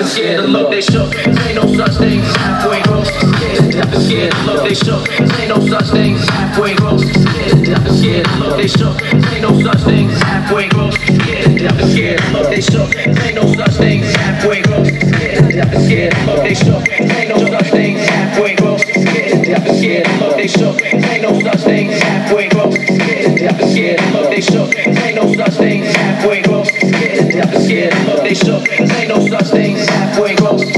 and scared to look, they shook. Ain't no such thing as halfway deaf and scared to look, they shook. Ain't no such thing as halfway deaf and scared to look, they shook. Ain't no such thing as halfway deaf and scared to look, they shook. Ain't no such thing as halfway deaf and scared to look, they shook. Ain't no such thing as halfway deaf and scared to look, they shook. Ain't no such thing as halfway deaf and scared to look, they shook. Ain't no such thing as halfway deaf and scared to look, they shook. Ain't no such thing halfway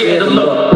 scared to look.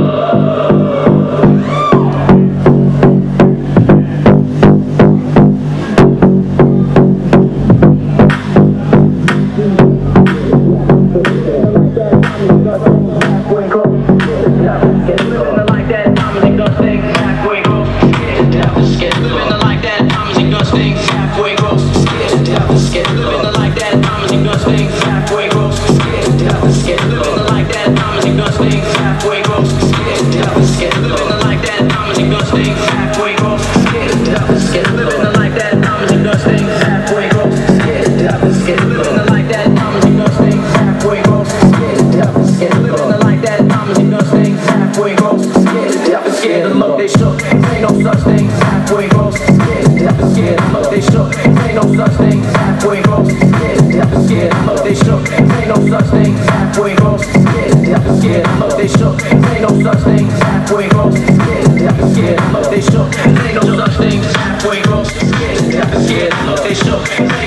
Scared, look, they shook. Ain't no such thing as halfway grown. Scared, deaf scared look, they shook. Ain't no such thing as halfway grown. Scared, deaf scared look, they shook. Ain't no such thing as halfway grown. Scared, deaf scared look, they shook. Ain't no such thing as halfway grown. Scared, deaf scared look, they shook.